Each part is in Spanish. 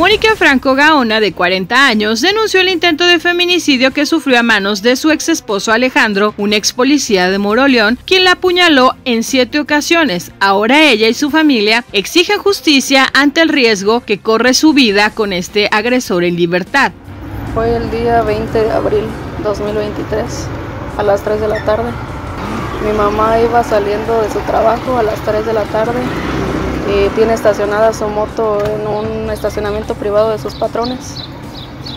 Mónica Franco Gaona, de 40 años, denunció el intento de feminicidio que sufrió a manos de su ex esposo Alejandro, un ex policía de Moroleón, quien la apuñaló en siete ocasiones. Ahora ella y su familia exigen justicia ante el riesgo que corre su vida con este agresor en libertad. Fue el día 20 de abril 2023, a las 3 de la tarde. Mi mamá iba saliendo de su trabajo a las 3 de la tarde tiene estacionada su moto en un estacionamiento privado de sus patrones.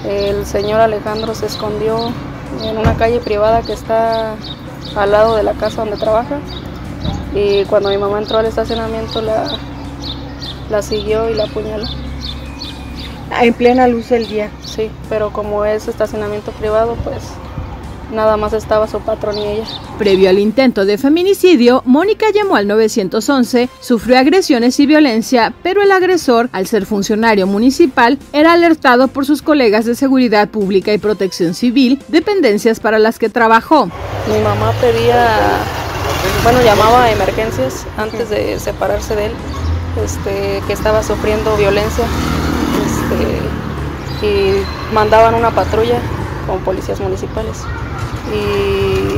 El señor Alejandro se escondió en una calle privada que está al lado de la casa donde trabaja y cuando mi mamá entró al estacionamiento la, la siguió y la apuñaló. En plena luz del día. Sí, pero como es estacionamiento privado, pues nada más estaba su patrón y ella. Previo al intento de feminicidio, Mónica llamó al 911, sufrió agresiones y violencia, pero el agresor, al ser funcionario municipal, era alertado por sus colegas de seguridad pública y protección civil, dependencias para las que trabajó. Mi mamá pedía, bueno, llamaba a emergencias antes de separarse de él, este, que estaba sufriendo violencia, este, y mandaban una patrulla con policías municipales y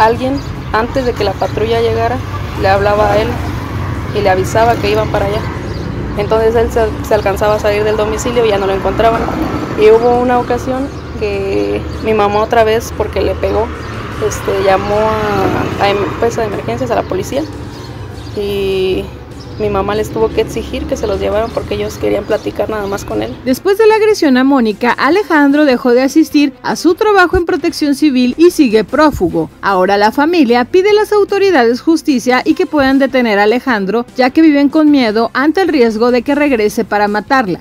alguien antes de que la patrulla llegara le hablaba a él y le avisaba que iban para allá. Entonces él se, alcanzaba a salir del domicilio y ya no lo encontraban. Y hubo una ocasión que mi mamá otra vez, porque le pegó, este, llamó a, a, em, pues, a emergencias, a la policía. Y mi mamá les tuvo que exigir que se los llevaran porque ellos querían platicar nada más con él. Después de la agresión a Mónica, Alejandro dejó de asistir a su trabajo en protección civil y sigue prófugo. Ahora la familia pide a las autoridades justicia y que puedan detener a Alejandro ya que viven con miedo ante el riesgo de que regrese para matarla.